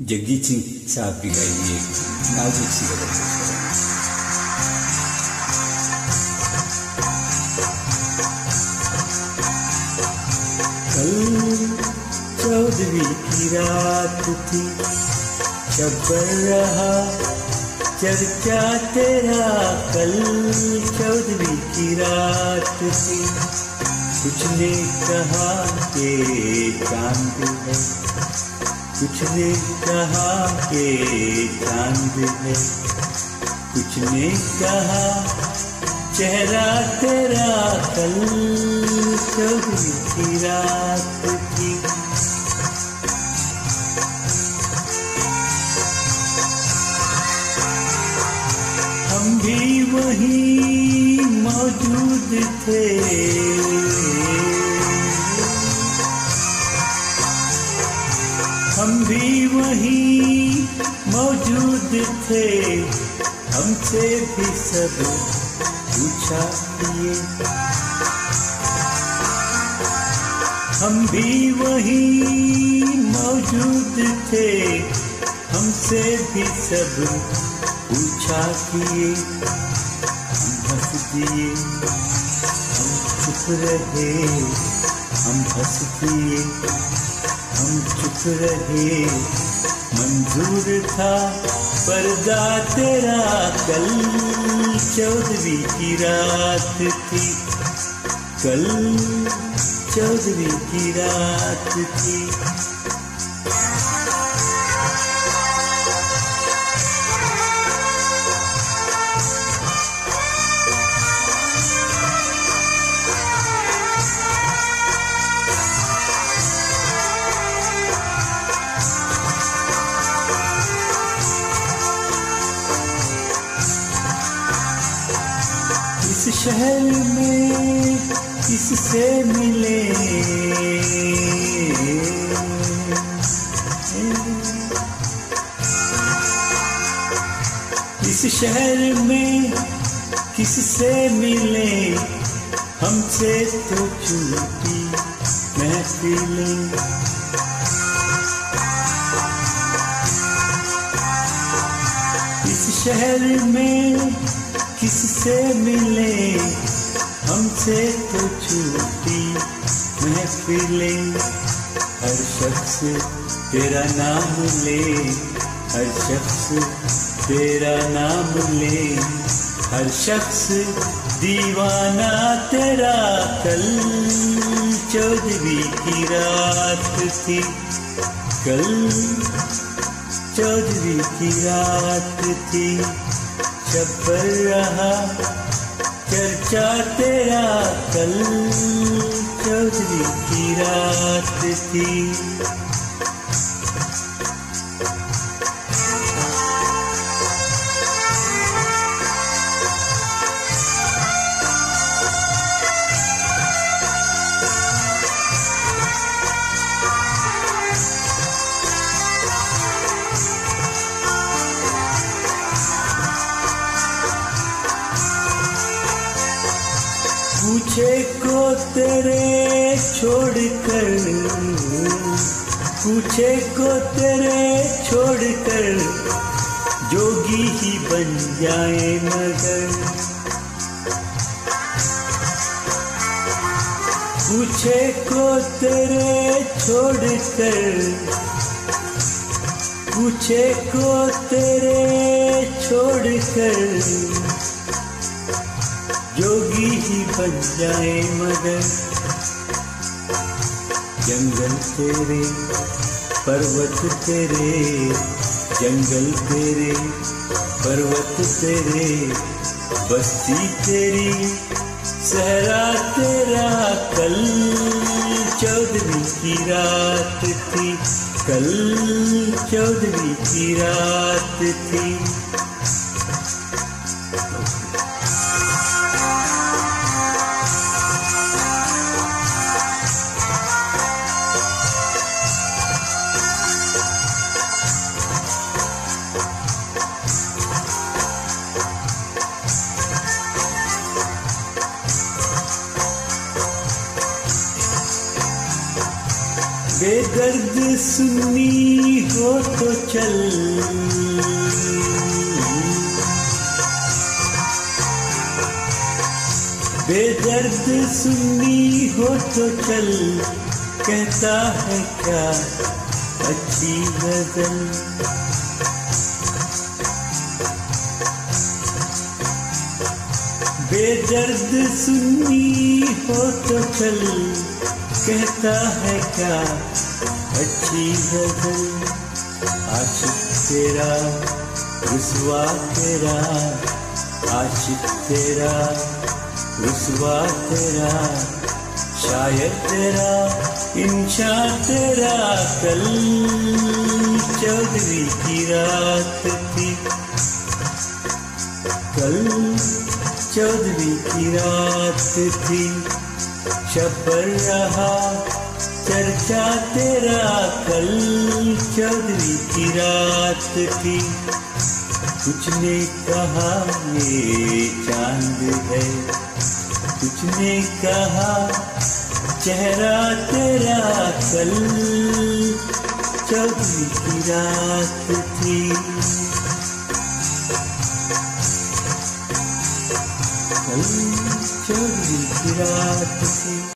जगजीत सिंह साहब की गाई एक नाजुक सी गज़ल कल की रात थी चब्बर रहा चर्चा तेरा कल चौदहवीं की रात थी, कुछ ने कहा के चाँद है। कुछ ने कहा के चाँद है। कुछ ने कहा, चेहरा तेरा कल चौदहवीं की रात थी। हम भी वहीं मौजूद थे। हम भी वहीं मौजूद थे। हमसे भी सब पूछा किए। हम भी वहीं मौजूद थे। हमसे भी सब पूछा किए। हम हंस दिए। हम चुप रहे। हम हंस दिए। हम चुप रहे। मंजूर था पर्दा तेरा कल चौधरी की रात थी। कल चौधरी की रात थी। शहर में किससे मिले? इस शहर में किससे मिले? हमसे तो छूटी महफिलें। शहर में किससे मिले? हमसे तो छूटी महफिलें हर शख्स तेरा नाम ले। हर शख्स तेरा नाम ले। हर शख्स दीवाना तेरा कल। चौदहवीं की रात थी कल। चौदहवीं की रात थी चप्पर रहा चर्चा तेरा कल चौधरी की रात थी। पूछे को तेरे छोड़कर? पूछे को तेरे छोड़कर? जोगी ही बन जाए मगर। पूछे को तेरे छोड़कर? पूछे को तेरे छोड़कर? जोगी ही बन जाए मगर। जंगल तेरे, पर्वत तेरे, जंगल तेरे, पर्वत तेरे, बस्ती तेरी, सहरा तेरा कल चौदहवीं की रात थी, कल चौदहवीं की रात थी। बेदर्द सुननी हो तो चल। बेदर्द सुननी हो तो चल। कहता है क्या अच्छी नज़र बेदर्द सुन्नी हो तो चल, कहता है क्या? अच्छी गज़ल, आशिक तेरा, रुसवा तेरा, आशिक तेरा, रुसवा तेरा शायद तेरा इंशा तेरा, कल चौधरी की रात थी। कल चौधरी की रात थी। शबर रहा चर्चा तेरा कल। चौधरी की रात थी। कुछ ने कहा, ये चाँद है। कुछ ने कहा, चेहरा तेरा कल। चौधरी की रात थी। कल चौधरी की रात थी